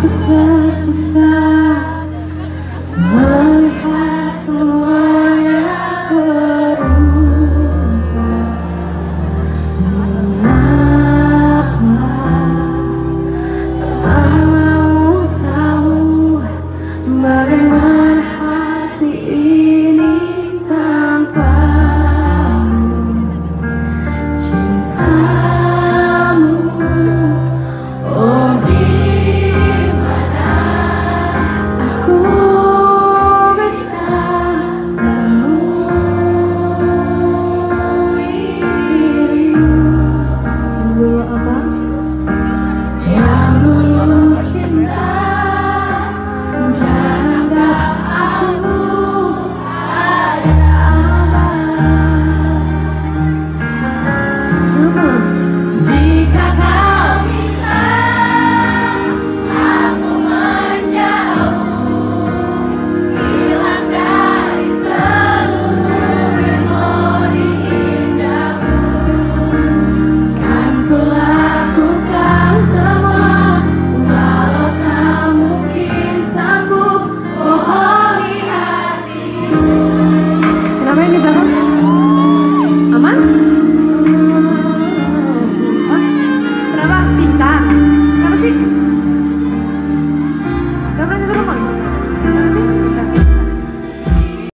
Kita.